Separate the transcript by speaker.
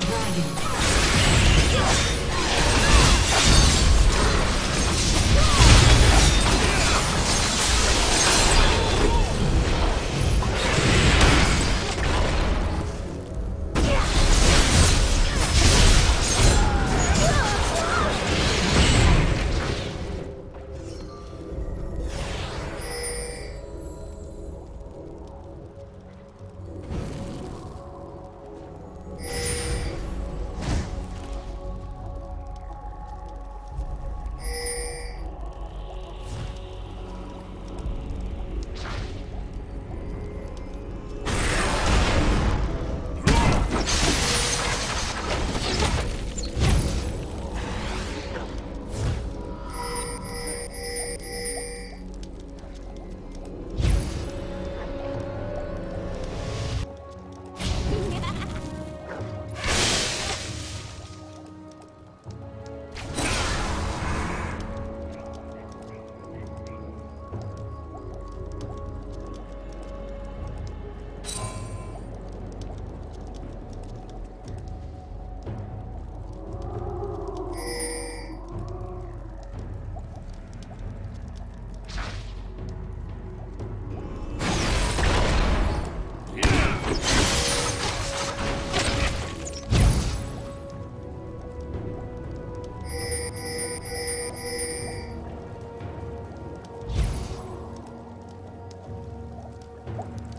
Speaker 1: dragon. Thank you.